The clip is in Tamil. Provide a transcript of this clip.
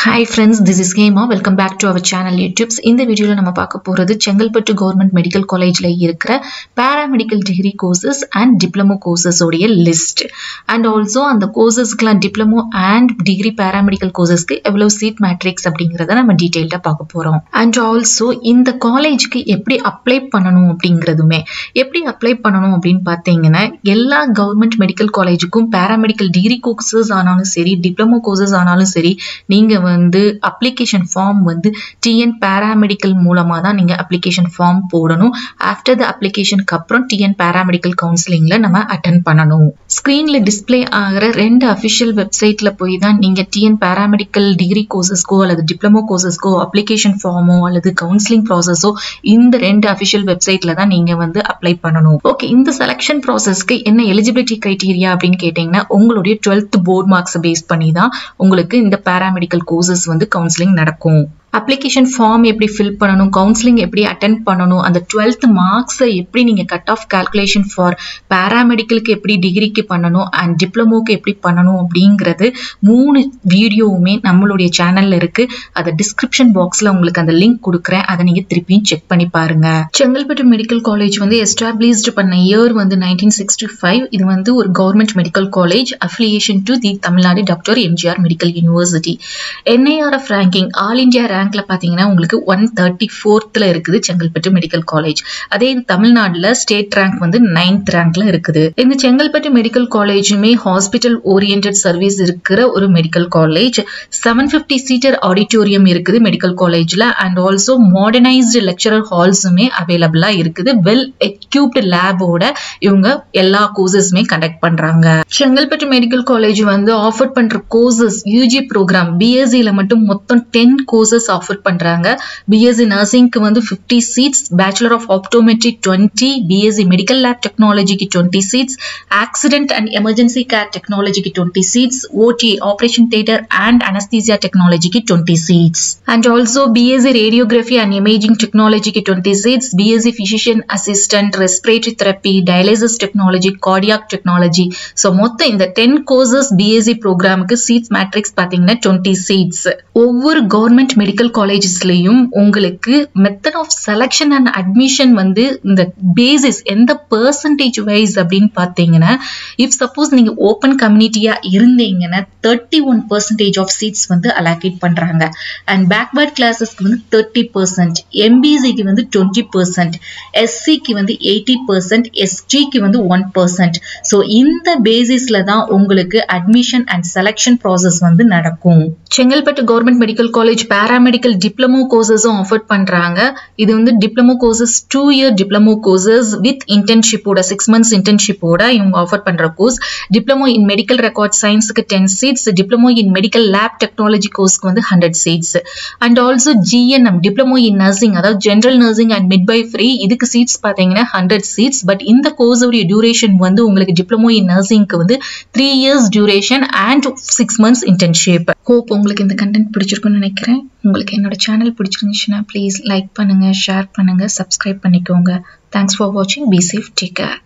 Hi friends this is Hema welcome back to our channel YouTube's இந்த வீடியோவில் நம்ம பார்க்க போகிறது செங்கல்பட்டு கவர்மெண்ட் மெடிக்கல் காலேஜில் இருக்கிற paramedical degree courses and diploma கோர்சஸோடைய list and also அந்த கோர்சஸ்க்குலாம் டிப்ளமோ அண்ட் டிகிரி பேராமெடிக்கல் கோர்சஸ்க்கு எவ்வளோ சீட் மேட்ரிக்ஸ் அப்படிங்கிறத நம்ம டீட்டெயில்டாக பார்க்க போகிறோம் அண்ட் ஆல்சோ இந்த காலேஜுக்கு எப்படி அப்ளை பண்ணணும் அப்படிங்கிறதுமே எப்படி அப்ளை பண்ணணும் அப்படின்னு பார்த்தீங்கன்னா எல்லா கவர்மெண்ட் மெடிக்கல் காலேஜுக்கும் பேராமெடிக்கல் டிகிரி கோர்சஸ் ஆனாலும் சரி டிப்ளமோ கோர்சஸ் ஆனாலும் சரி நீங்கள் வந்து அப்ளிகேஷன் ஃபார்ம் வந்து டிஎன் பேராமெடிக்கல் மூலமாக தான் நீங்கள் அப்ளிகேஷன் ஃபார்ம் போடணும். ஆஃப்டர் த அப்ளிகேஷனுக்கு அப்புறம் டிஎன் பேராமெடிக்கல் கவுன்சிலிங்கில் நம்ம அட்டன் பண்ணணும். ஸ்க்ரீனில் டிஸ்பிளே ஆகிற ரெண்டு அஃபிஷியல் வெப்சைட்டில் போய் தான் நீங்கள் டிஎன் பேராமெடிக்கல் டிகிரி கோர்சஸ்க்கோ அல்லது டிப்ளமோ கோர்சஸ்க்கோ அப்ளிகேஷன் ஃபார்மோ அல்லது கவுன்சிலிங் ப்ராசஸோ இந்த ரெண்டு அஃபிஷியல் வெப்சைட்டில் தான் நீங்கள் வந்து அப்ளை பண்ணணும். ஓகே இந்த செலெக்ஷன் ப்ராசஸ்க்கு என்ன எலிஜிபிலிட்டி க்ரைட்டீரியா அப்படின்னு கேட்டிங்கன்னா உங்களுடைய டுவெல்த் போர்ட் மார்க்ஸை பேஸ் பண்ணி தான் உங்களுக்கு இந்த பேராமெடிக்கல் கோர்சஸ் வந்து கவுன்சிலிங் நடக்கும். அப்ளிகேஷன் ஃபார்ம் எப்படி ஃபில் பண்ணணும் கவுன்சிலிங் எப்படி அட்டன் பண்ணணும் அந்த டுவெல்த் மார்க்ஸை எப்படி நீங்கள் கட் ஆஃப் கால்குலேஷன் ஃபார் பேராமெடிக்கலுக்கு எப்படி டிகிரிக்கு பண்ணணும் அண்ட் டிப்ளமோக்கு எப்படி பண்ணணும் அப்படிங்கிறது மூணு வீடியோவுமே நம்மளுடைய சேனலில் இருக்குது அதை டிஸ்கிரிப்ஷன் பாக்ஸில் உங்களுக்கு அந்த லிங்க் கொடுக்குறேன். அதை நீங்கள் திருப்பியும் செக் பண்ணி பாருங்க. செங்கல்பட்டு மெடிக்கல் காலேஜ் வந்து எஸ்டாப்ளிஷ்டு பண்ண இயர் வந்து நைன்டீன் சிக்ஸ்டி ஃபைவ் இது வந்து ஒரு government medical college affiliation to the Tamil Nadu doctor MGR medical university NIRF ranking all India ரேங்க்ல பாத்தீங்கன்னா உங்களுக்கு ஒன் தேர்ட்டி ஃபோர்த்ல இருக்குது செங்கல்பட்டு மெடிக்கல் காலேஜ் அதே தமிழ்நாடுல ஸ்டேட் ரேங்க் வந்து நைன்த் ரேங்க்ல இருக்குது. இந்த செங்கல்பட்டு மெடிக்கல் காலேஜுமே ஹாஸ்பிட்டல் ஓரியன்ட் சர்வீஸ் இருக்கிற ஒரு medical college seven fifty seater auditorium இருக்குது மெடிக்கல் காலேஜ்ல அண்ட் ஆல்சோ மாடர்னைஸ்டு லெக்சரர் ஹால்ஸுமே அவைலபிளாக இருக்குது. வெல் எக்யூப்டு லேபோட இவங்க எல்லா கோர்சஸுமே கண்டக்ட் பண்றாங்க. செங்கல்பட்டு மெடிக்கல் காலேஜ் வந்து ஆஃபர் பண்ற கோர்சஸ் யூஜி ப்ரோக்ராம் பிஎஸ்சியில் மட்டும் மொத்தம் டென் கோர்சஸ் ஆஃபர் பண்றாங்க. பிஎஸ்சி நர்சிங்க்கு வந்து fifty seats bachelor of optometry twenty BSc medical lab டெக்னாலஜிக்கு twenty seats accident and emergency care டெக்னாலஜிக்கு twenty seats OT operation theatre and anaesthesia டெக்னாலஜிக்கு twenty seats and also BSc radiography and imaging டெக்னாலஜிக்கு twenty seats BSc physician assistant respiratory therapy dialysis technology cardiac technology so மொத்தம் இந்த டென் கோர்சஸ் பிஎஸ்சி ப்ரோக்ராமுக்கு சீட்ஸ் மேட்ரிக்ஸ் பார்த்தீங்கன்னா டுவெண்ட்டி சீட்ஸ் ஒவ்வொரு கவர்மெண்ட் மெடிக்கல் காலேஜஸ்லயும் உங்களுக்கு method of selection and admission வந்து இந்த பேசிஸ் எந்த பர்சன்டேஜ் வைஸ் அப்படின்னு பார்த்தீங்கன்னா இஃப் சப்போஸ் நீங்க ஓப்பன் கம்யூனிட்டியா இருந்தீங்கன்னா thirty one percentage of seats வந்து அலாகேட் பண்றாங்க. அண்ட் பேக்வேர்ட் கிளாஸஸ்க்கு வந்து தேர்ட்டி பர்சன்ட் எம்பிசிக்கு வந்து டுவெண்ட்டி பர்சன்ட் எஸ்சிக்கு வந்து எயிட்டி பர்சன்ட் எஸ்டிக்கு வந்து ஒன் பர்சன்ட் ஸோ இந்த பேசிஸ்ல தான் உங்களுக்கு அட்மிஷன் அண்ட் செலெக்ஷன் ப்ராசஸ் வந்து நடக்கும். Chengalpattu government medical college paramedical diploma கோர்சஸும் offer பண்றாங்க. இது வந்து diploma courses two year diploma courses with இன்டர்ன்ஷிப்போட six months இன்டர்ன்ஷிப்போட இவங்க ஆஃபர் பண்ற course diploma in medical record சயின்ஸுக்கு ten seats diploma in medical lab technology கோர்ஸ்க்கு வந்து hundred seats and also GNM diploma in nursing அதாவது general nursing and mid by free இதுக்கு சீட்ஸ் பார்த்தீங்கன்னா ஹண்ட்ரட் சீட்ஸ் பட் இந்த கோர்ஸுடைய டியூரேஷன் வந்து உங்களுக்கு டிப்ளமோ இன் நர்சிங்க்கு வந்து three years duration and six months internship hope உங்களுக்கு இந்த கண்டென்ட் பிடிச்சிருக்குன்னு நினைக்கிறேன். உங்களுக்கு என்னோட சேனல் பிடிச்சிருந்துச்சுன்னா ப்ளீஸ் லைக் பண்ணுங்க ஷேர் பண்ணுங்க சப்ஸ்கிரைப் பண்ணிக்கோங்க. தேங்க்ஸ் ஃபார் வாட்சிங் பி சேஃப் டேக் கேர்